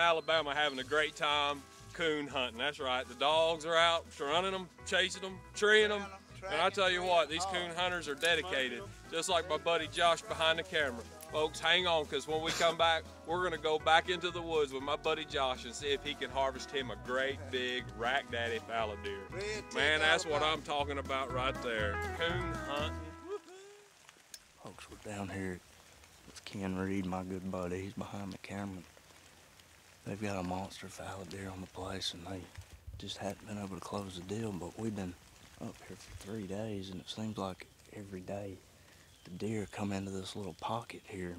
in Alabama having a great time coon hunting. That's right. The dogs are out running them, chasing them, treeing them. And I tell you what, these coon hunters are dedicated, just like my buddy Josh behind the camera. Folks, hang on, because when we come back, we're going to go back into the woods with my buddy Josh and see if he can harvest him a great big rack daddy fallow deer. Man, that's what I'm talking about right there. Coon hunting. Folks, we're down here with Ken Reed, my good buddy. He's behind the camera. They've got a monster fallow deer on the place, and they just hadn't been able to close the deal, but we've been up here for three days, and it seems like every day the deer come into this little pocket here.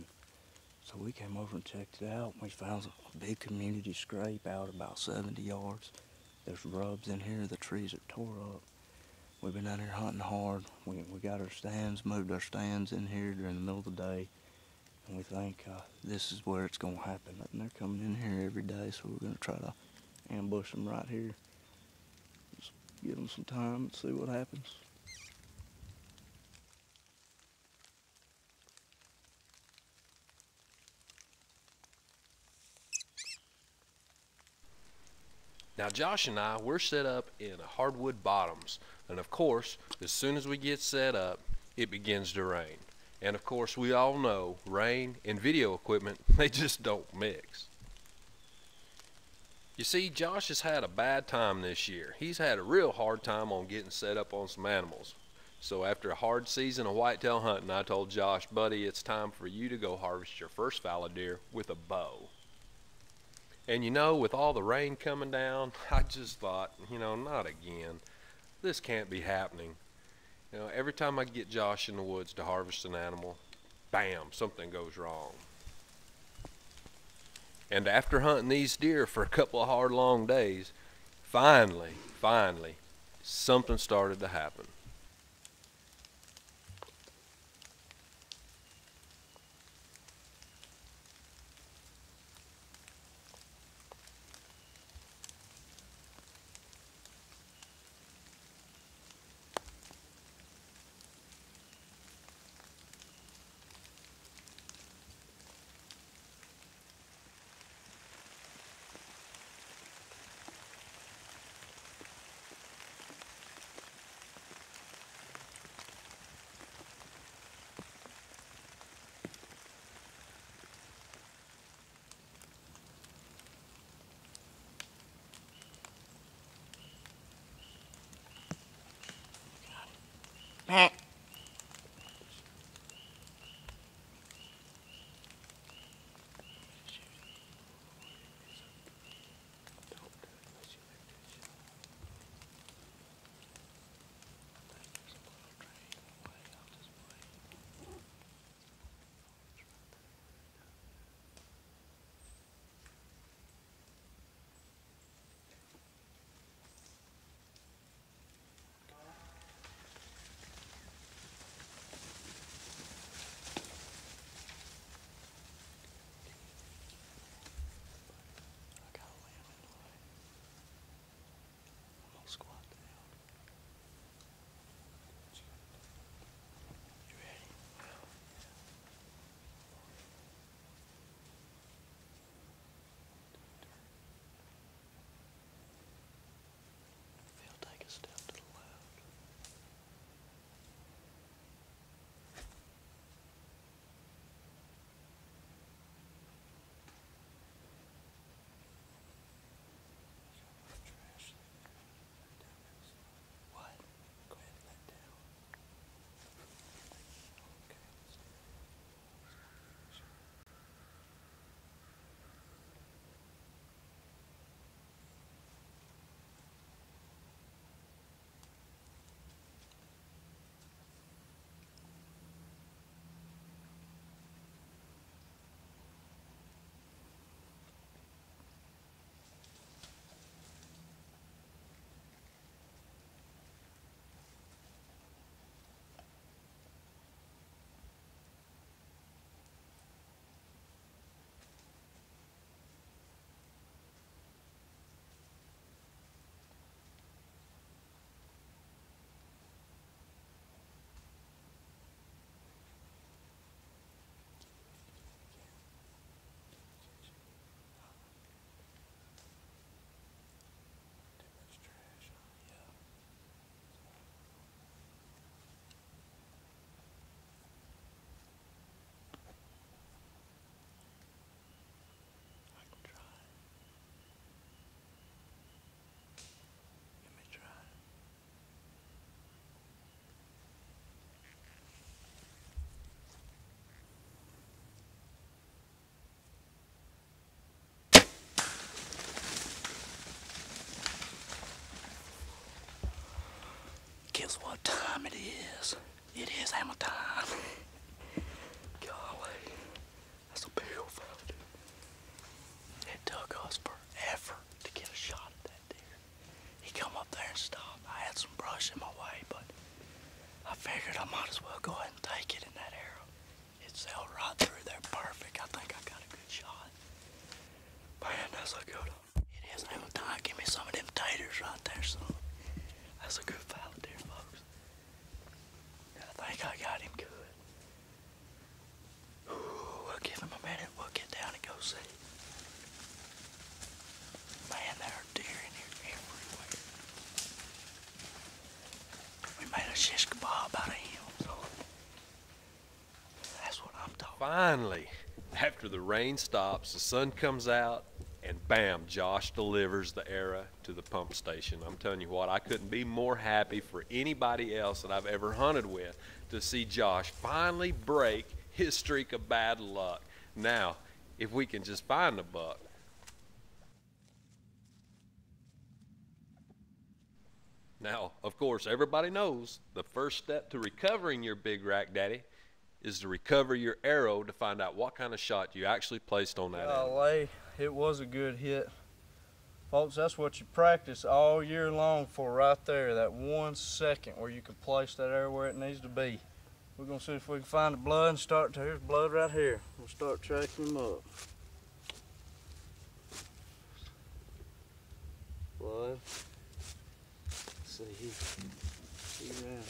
So we came over and checked it out. We found a big community scrape out about 70 yards. There's rubs in here. The trees are tore up. We've been out here hunting hard. We, we got our stands, moved our stands in here during the middle of the day. And we think uh, this is where it's going to happen. And they're coming in here every day, so we're going to try to ambush them right here. Just give them some time and see what happens. Now, Josh and I, we're set up in hardwood bottoms. And of course, as soon as we get set up, it begins to rain. And of course, we all know rain and video equipment, they just don't mix. You see, Josh has had a bad time this year. He's had a real hard time on getting set up on some animals. So after a hard season of whitetail hunting, I told Josh, buddy, it's time for you to go harvest your first fallow deer with a bow. And you know, with all the rain coming down, I just thought, you know, not again. This can't be happening. You know, every time I get Josh in the woods to harvest an animal, bam, something goes wrong. And after hunting these deer for a couple of hard, long days, finally, finally, something started to happen. Guess what time it is? It is hammer time. Golly, that's a big old fella. It took us forever to get a shot at that deer. He come up there and stopped. I had some brush in my way, but I figured I might as well go ahead and take it in that arrow. It sailed right through there perfect. I think I got a good shot. Man, that's a good one. It is hammer time. Give me some of them taters right there, son. That's a good. I I got him good. Ooh, we'll give him a minute. We'll get down and go see. Man, there are deer in here everywhere. We made a shish kebab out of him, so that's what I'm talking Finally, after the rain stops, the sun comes out, and bam, Josh delivers the era to the pump station. I'm telling you what, I couldn't be more happy for anybody else that I've ever hunted with to see Josh finally break his streak of bad luck. Now, if we can just find the buck. Now, of course, everybody knows the first step to recovering your big rack daddy is to recover your arrow to find out what kind of shot you actually placed on that animal. It was a good hit. Folks, that's what you practice all year long for right there, that one second where you can place that arrow where it needs to be. We're gonna see if we can find the blood and start, to, here's blood right here. We'll start tracking him up. Blood. Let's see, that.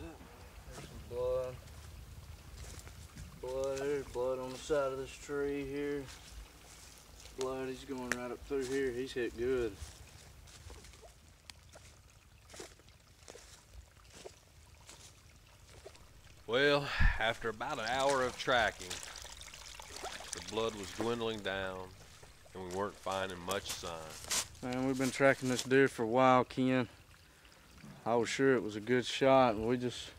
There's some blood. Blood, there's blood on the side of this tree here. Blood, he's going right up through here. He's hit good. Well, after about an hour of tracking, the blood was dwindling down and we weren't finding much sign. Man, we've been tracking this deer for a while, Ken. I was sure it was a good shot, and we just,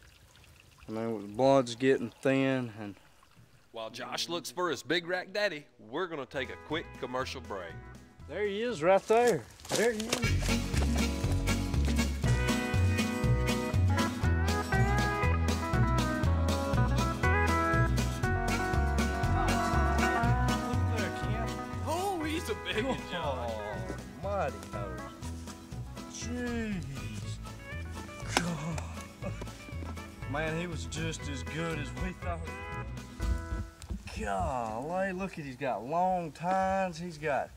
I mean, the blood's getting thin, and While Josh looks for his big rack daddy, we're going to take a quick commercial break. there he is right there. There he is. Look there, Ken. Oh, he's a big one, oh, Josh. Oh, mighty nose. Jeez. God. Man, he was just as good as we thought. Golly, look at he's got long tines. He's got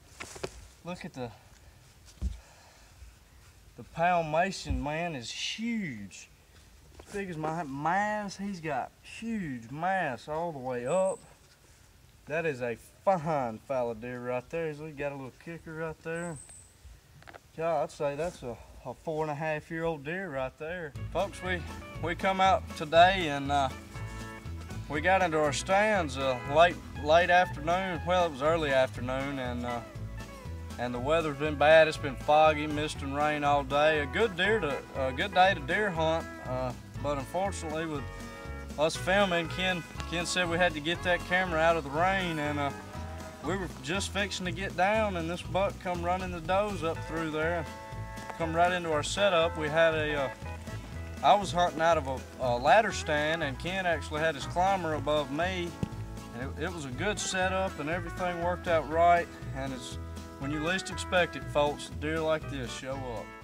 look at the the palmation man is huge. As big as my mass, he's got huge mass all the way up. That is a fine fallow deer right there. He's got a little kicker right there. Yeah, I'd say that's a, a four and a half year old deer right there. Folks, we, we come out today and uh, we got into our stands uh, late late afternoon. Well, it was early afternoon and uh, and the weather's been bad. It's been foggy, mist and rain all day. A good deer to a good day to deer hunt, uh, but unfortunately with us filming, Ken Ken said we had to get that camera out of the rain and uh, we were just fixing to get down and this buck come running the does up through there come right into our setup we had a uh, i was hunting out of a, a ladder stand and ken actually had his climber above me. And it, it was a good setup and everything worked out right. And it's when you least expect it folks deer like this show up